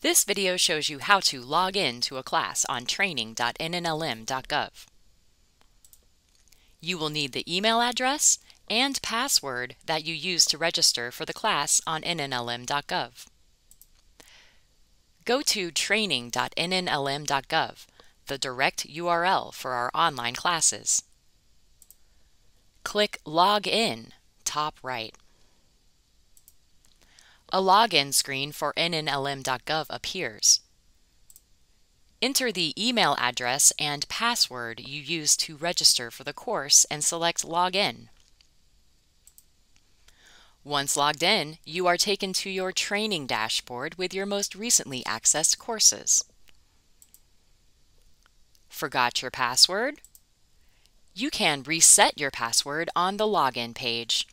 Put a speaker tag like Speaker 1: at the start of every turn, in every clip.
Speaker 1: This video shows you how to log in to a class on training.nnlm.gov. You will need the email address and password that you used to register for the class on nnlm.gov. Go to training.nnlm.gov, the direct URL for our online classes. Click Log In, top right. A login screen for nnlm.gov appears. Enter the email address and password you used to register for the course and select Login. Once logged in, you are taken to your training dashboard with your most recently accessed courses. Forgot your password? You can reset your password on the login page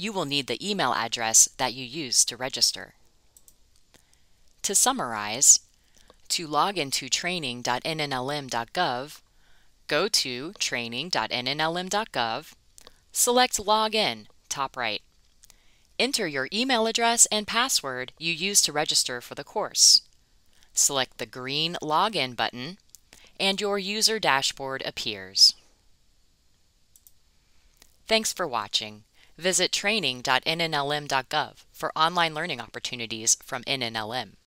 Speaker 1: you will need the email address that you used to register. To summarize, to log into training.nnlm.gov, go to training.nnlm.gov, select Login, top right. Enter your email address and password you used to register for the course. Select the green Login button, and your user dashboard appears. Thanks for watching. Visit training.nnlm.gov for online learning opportunities from NNLM.